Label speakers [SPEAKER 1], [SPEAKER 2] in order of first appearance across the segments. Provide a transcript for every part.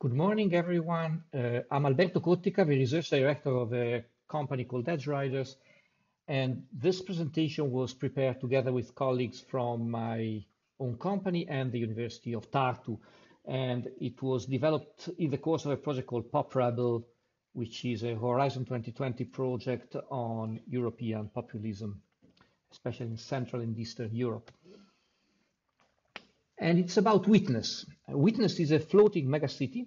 [SPEAKER 1] Good morning, everyone. Uh, I'm Alberto Cottica, the research director of a company called Edgeryders. And this presentation was prepared together with colleagues from my own company and the University of Tartu. And it was developed in the course of a project called PopRebel, which is a Horizon 2020 project on European populism, especially in Central and Eastern Europe. And it's about Witness. Witness is a floating megacity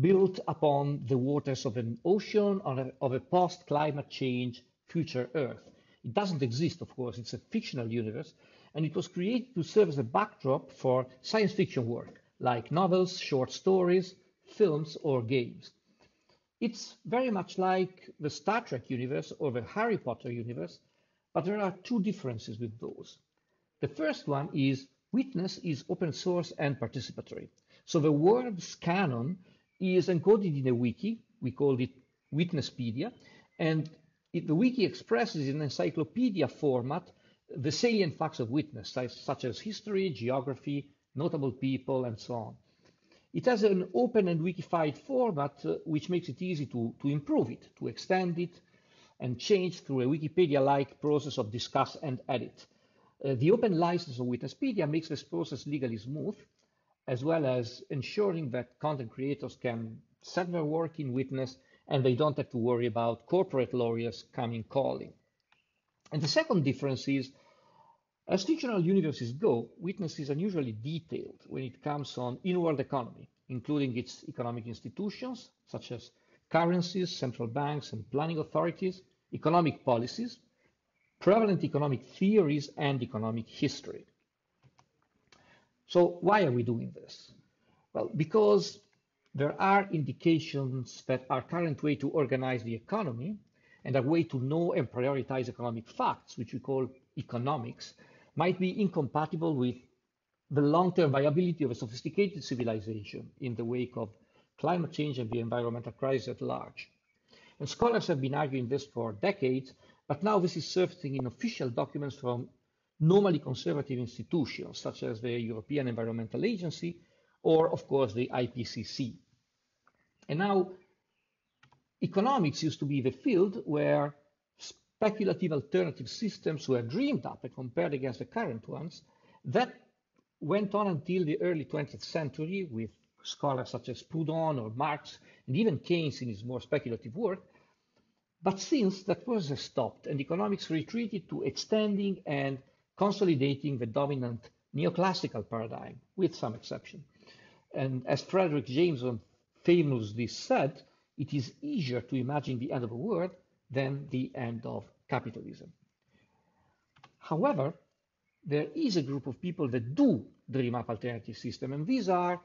[SPEAKER 1] built upon the waters of an ocean of a post-climate change future Earth. It doesn't exist, of course, it's a fictional universe, and it was created to serve as a backdrop for science fiction work, like novels, short stories, films, or games. It's very much like the Star Trek universe or the Harry Potter universe, but there are two differences with those. The first one is Witness is open source and participatory. So the world's canon is encoded in a wiki. We call it Witnesspedia. And it, the wiki expresses in encyclopedia format the salient facts of witness, such as history, geography, notable people, and so on. It has an open and wikified format, uh, which makes it easy to, to improve it, to extend it, and change through a Wikipedia-like process of discuss and edit. Uh, the open license of Witnesspedia makes this process legally smooth, as well as ensuring that content creators can set their work in Witness and they don't have to worry about corporate lawyers coming calling. And the second difference is, as fictional universes go, Witness is unusually detailed when it comes on in-world economy, including its economic institutions, such as currencies, central banks, and planning authorities, economic policies, prevalent economic theories, and economic history. So why are we doing this? Well, because there are indications that our current way to organize the economy and our way to know and prioritize economic facts, which we call economics, might be incompatible with the long-term viability of a sophisticated civilization in the wake of climate change and the environmental crisis at large. And scholars have been arguing this for decades, but now this is surfacing in official documents from normally conservative institutions, such as the European Environmental Agency, or of course the IPCC. And now economics used to be the field where speculative alternative systems were dreamed up and compared against the current ones. That went on until the early 20th century with scholars such as Proudhon or Marx, and even Keynes in his more speculative work, but since that process stopped and economics retreated to extending and consolidating the dominant neoclassical paradigm, with some exception. And as Fredric Jameson famously said, it is easier to imagine the end of the world than the end of capitalism. However, there is a group of people that do dream up alternative system, and these are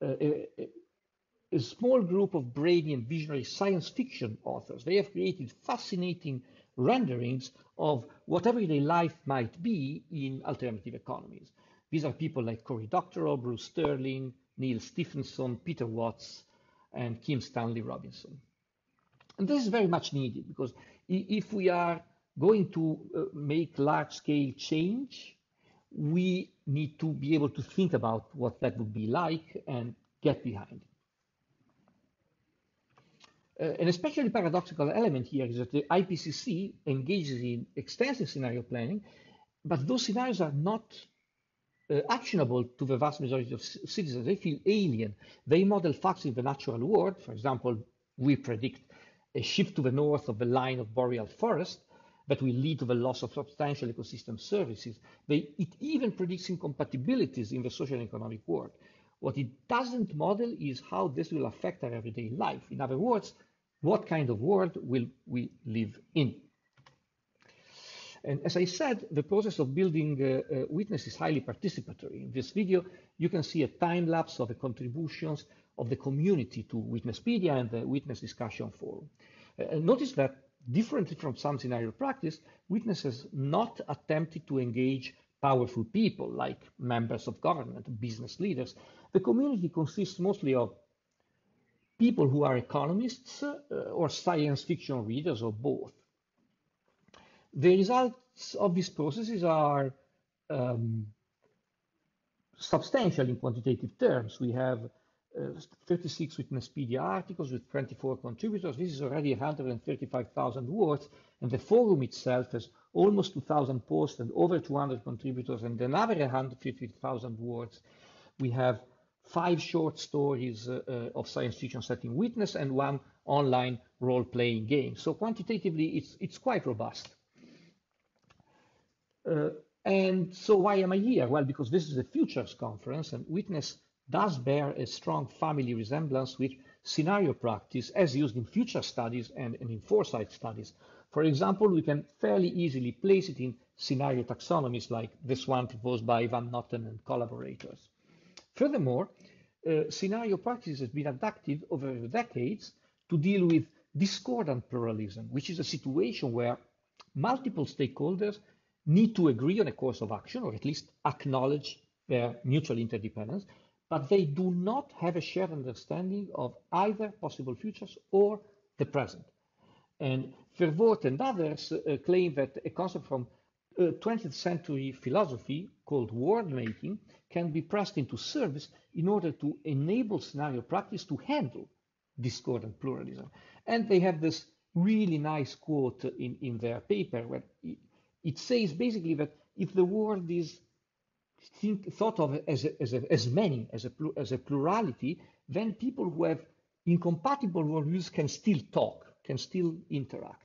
[SPEAKER 1] uh, a, small group of brainy and visionary science fiction authors. They have created fascinating renderings of what everyday life might be in alternative economies. These are people like Cory Doctorow, Bruce Sterling, Neal Stephenson, Peter Watts, and Kim Stanley Robinson. And this is very much needed because if we are going to uh, make large scale change, we need to be able to think about what that would be like and get behind it. An especially paradoxical element here is that the IPCC engages in extensive scenario planning, but those scenarios are not uh, actionable to the vast majority of citizens. They feel alien. They model facts in the natural world. For example, we predict a shift to the north of the line of boreal forest that will lead to the loss of substantial ecosystem services. They, it even predicts incompatibilities in the social and economic world. What it doesn't model is how this will affect our everyday life. In other words, what kind of world will we live in? And as I said, the process of building uh, uh, Witness is highly participatory. In this video, you can see a time lapse of the contributions of the community to Witnesspedia and the Witness discussion forum. Uh, notice that differently from some scenario practice, Witness has not attempted to engage powerful people like members of government, business leaders. The community consists mostly of people who are economists uh, or science fiction readers or both. The results of these processes are um, substantial in quantitative terms. We have uh, 36 Witnesspedia articles with 24 contributors. This is already 135,000 words, and the forum itself has almost 2,000 posts and over 200 contributors, and another 150,000 words. We have five short stories uh, uh, of science fiction setting witness and one online role-playing game. So quantitatively, it's, it's quite robust. Uh, and so why am I here? Well, because this is a futures conference and witness does bear a strong family resemblance with scenario practice as used in future studies and, and in foresight studies. For example, we can fairly easily place it in scenario taxonomies like this one proposed by Van Notten and collaborators. Furthermore, uh, scenario practice has been adapted over decades to deal with discordant pluralism, which is a situation where multiple stakeholders need to agree on a course of action, or at least acknowledge their mutual interdependence, but they do not have a shared understanding of either possible futures or the present. And Vervoort and others uh, claim that a concept from uh, 20th century philosophy called world making can be pressed into service in order to enable scenario practice to handle discordant pluralism. And they have this really nice quote in, in their paper where it, it says basically that if the world is think, thought of as, a, as, a, as many, as a, as a plurality, then people who have incompatible worldviews can still talk, can still interact.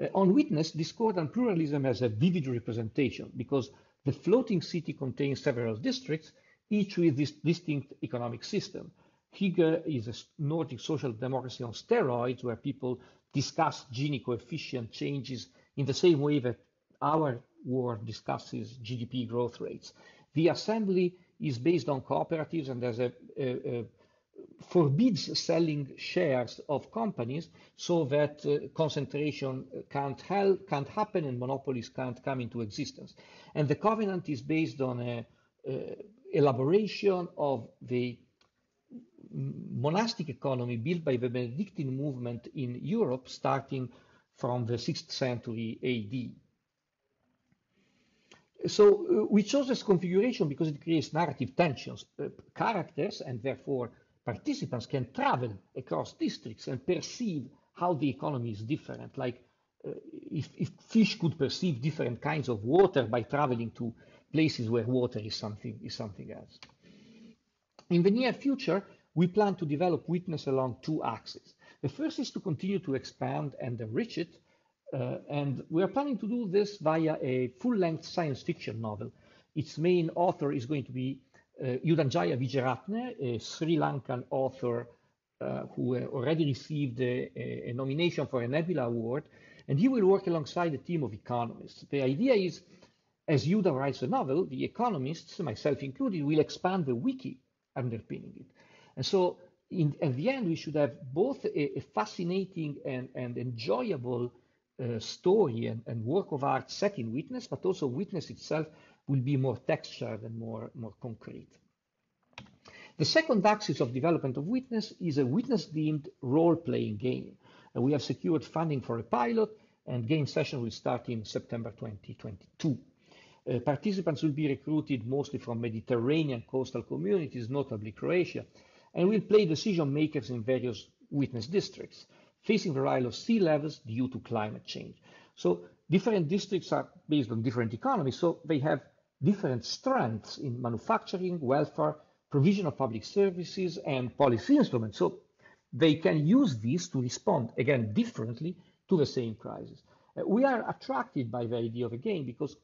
[SPEAKER 1] Uh, on witness, discordant pluralism has a vivid representation because the floating city contains several districts, each with this distinct economic system. Hygge is a Nordic social democracy on steroids where people discuss Gini coefficient changes in the same way that our world discusses GDP growth rates. The assembly is based on cooperatives and there's a, a, a forbids selling shares of companies so that uh, concentration can't, help, can't happen and monopolies can't come into existence. And the covenant is based on a, a elaboration of the monastic economy built by the Benedictine movement in Europe starting from the 6th century AD. So uh, we chose this configuration because it creates narrative tensions. Uh, characters and therefore participants can travel across districts and perceive how the economy is different. Like uh, if, if, fish could perceive different kinds of water by traveling to places where water is something, is something else. In the near future, we plan to develop witness along two axes. The first is to continue to expand and enrich it uh, and we are planning to do this via a full-length science fiction novel. Its main author is going to be uh, Yudhanjaya Wijeratne, a Sri Lankan author uh, who already received a, a, nomination for a Nebula Award, and he will work alongside a team of economists. The idea is, as Yuda writes a novel, the economists, myself included, will expand the wiki underpinning it. And so in, at the end, we should have both a, a fascinating and, and enjoyable uh, story and, and, work of art set in witness, but also witness itself will be more textured and more, more concrete. The second axis of development of witness is a witness-themed role-playing game. We have secured funding for a pilot and game session will start in September 2022. Uh, participants will be recruited mostly from Mediterranean coastal communities, notably Croatia, and will play decision makers in various witness districts facing the rise of sea levels due to climate change. So different districts are based on different economies, so they have different strengths in manufacturing, welfare, provision of public services, and policy instruments. So they can use these to respond, again, differently to the same crisis. Uh, we are attracted by the idea of a game because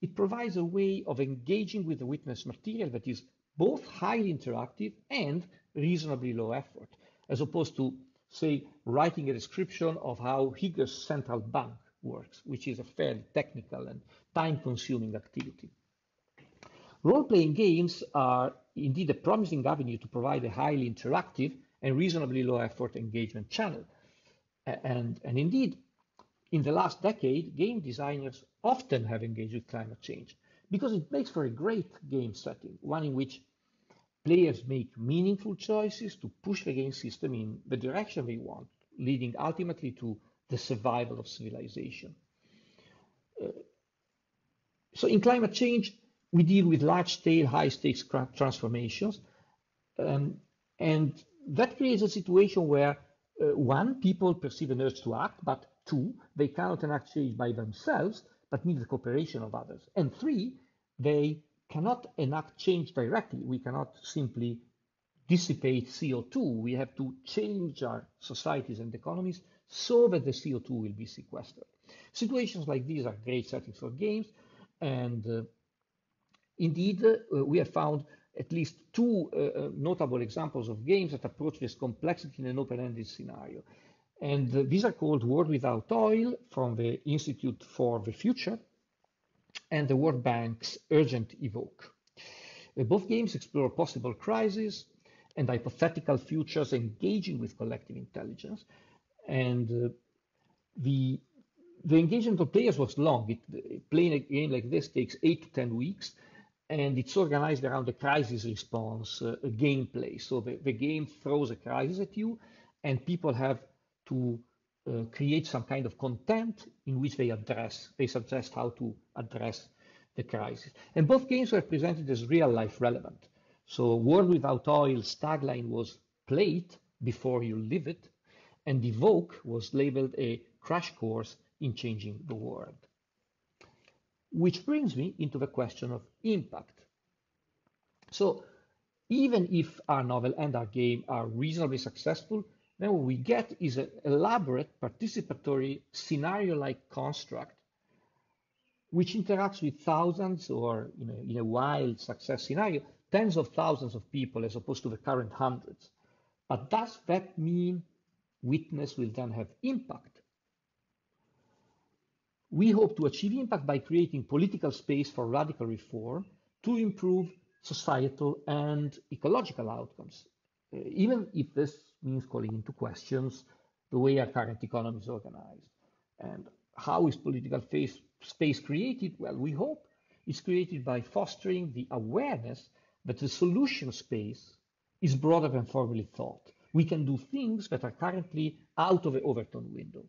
[SPEAKER 1] it provides a way of engaging with the witness material that is both highly interactive and reasonably low effort, as opposed to say, writing a description of how Hygge's central bank works, which is a fairly technical and time-consuming activity. Role-playing games are indeed a promising avenue to provide a highly interactive and reasonably low-effort engagement channel. And, and indeed, in the last decade, game designers often have engaged with climate change because it makes for a great game setting, one in which Players make meaningful choices to push the game system in the direction they want, leading ultimately to the survival of civilization. Uh, so in climate change, we deal with large-scale, high-stakes transformations, Um, and that creates a situation where uh, one, people perceive an urge to act, but two, they cannot enact change by themselves, but need the cooperation of others. And three, they cannot enact change directly. We cannot simply dissipate CO2. We have to change our societies and economies so that the CO2 will be sequestered. Situations like these are great settings for games, and uh, indeed, uh, we have found at least two uh, uh, notable examples of games that approach this complexity in an open-ended scenario. And uh, these are called World Without Oil from the Institute for the Future and the World Bank's Urgent Evoke. Uh, both games explore possible crises and hypothetical futures engaging with collective intelligence. And uh, the, the engagement of players was long. It, playing a game like this takes eight to 10 weeks and it's organized around the crisis response uh, gameplay. So the, the game throws a crisis at you, and people have to uh, create some kind of content in which they address, they suggest how to address the crisis. And both games were presented as real life relevant. So World Without Oil's tagline was play it before you live it, and Evoke was labeled a crash course in changing the world. Which brings me into the question of impact. So even if our novel and our game are reasonably successful, then what we get is an elaborate participatory scenario-like construct which interacts with thousands or you know, in a wild success scenario, tens of thousands of people as opposed to the current hundreds. But does that mean witness will then have impact? We hope to achieve impact by creating political space for radical reform to improve societal and ecological outcomes, uh, even if this means calling into questions the way our current economy is organized. And how is political face, space created? Well, we hope it's created by fostering the awareness that the solution space is broader than formerly thought. We can do things that are currently out of the Overton window.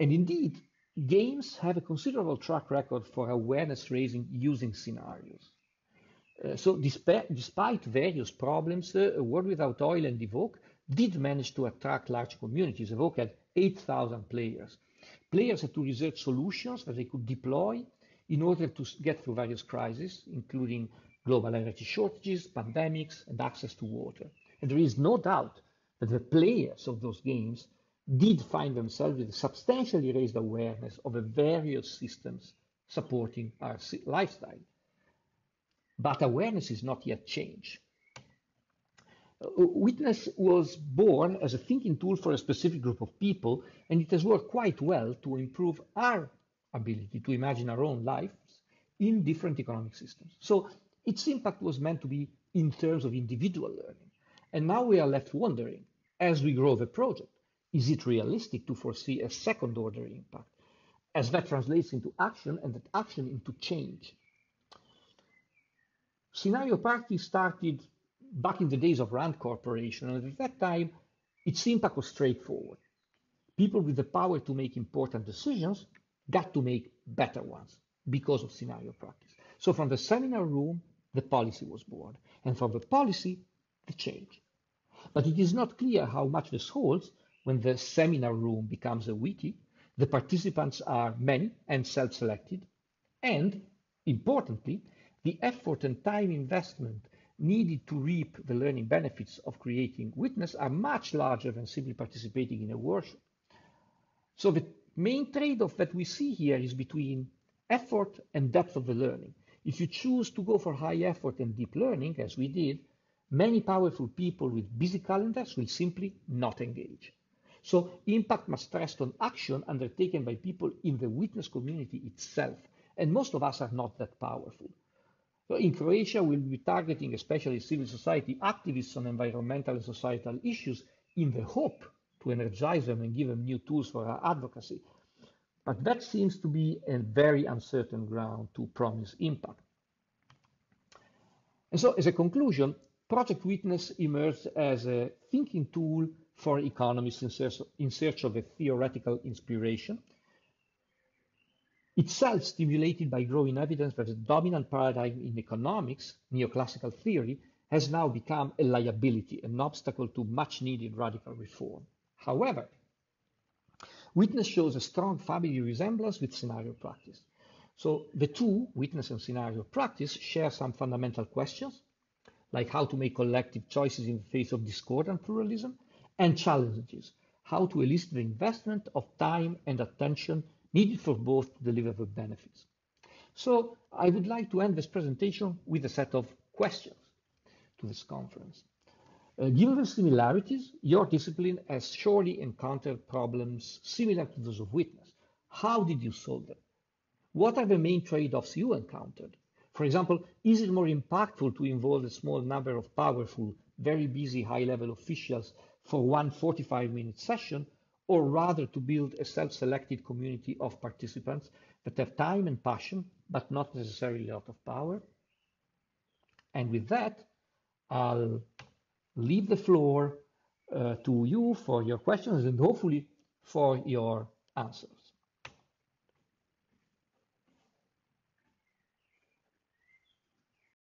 [SPEAKER 1] And indeed, games have a considerable track record for awareness raising using scenarios. Uh, so despite, various problems, uh, World Without Oil and Evoke did manage to attract large communities. Evoke had 8,000 players. Players had to research solutions that they could deploy in order to get through various crises, including global energy shortages, pandemics, and access to water. And there is no doubt that the players of those games did find themselves with substantially raised awareness of the various systems supporting our lifestyle. But awareness is not yet change. Uh, Witness was born as a thinking tool for a specific group of people, and it has worked quite well to improve our ability to imagine our own lives in different economic systems. So its impact was meant to be in terms of individual learning. And now we are left wondering, as we grow the project, is it realistic to foresee a second order impact as that translates into action and that action into change? Scenario Party started back in the days of Rand Corporation, and at that time, its impact was straightforward. People with the power to make important decisions got to make better ones because of scenario practice. So from the seminar room, the policy was born, and from the policy, the change. But it is not clear how much this holds when the seminar room becomes a wiki, the participants are many and self-selected, and importantly, the effort and time investment needed to reap the learning benefits of creating witness are much larger than simply participating in a workshop. So the main trade-off that we see here is between effort and depth of the learning. If you choose to go for high effort and deep learning, as we did, many powerful people with busy calendars will simply not engage. So impact must rest on action undertaken by people in the witness community itself. And most of us are not that powerful. So in Croatia, we'll be targeting especially civil society activists on environmental and societal issues in the hope to energize them and give them new tools for our advocacy. But that seems to be a very uncertain ground to promise impact. And so as a conclusion, Project Witness emerged as a thinking tool for economists in search, in search of a theoretical inspiration. itself stimulated by growing evidence that the dominant paradigm in economics, neoclassical theory, has now become a liability, an obstacle to much needed radical reform. However, witness shows a strong family resemblance with scenario practice. So the two, witness and scenario practice, share some fundamental questions, like how to make collective choices in the face of discord and pluralism, and challenges, how to elicit the investment of time and attention needed for both to deliver the benefits. So I would like to end this presentation with a set of questions to this conference. Uh, given the similarities, your discipline has surely encountered problems similar to those of witness. How did you solve them? What are the main trade-offs you encountered? For example, is it more impactful to involve a small number of powerful, very busy high-level officials for one 45-minute session, or rather to build a self-selected community of participants that have time and passion, but not necessarily a lot of power? And with that, I'll leave the floor uh, to you for your questions and hopefully for your answers.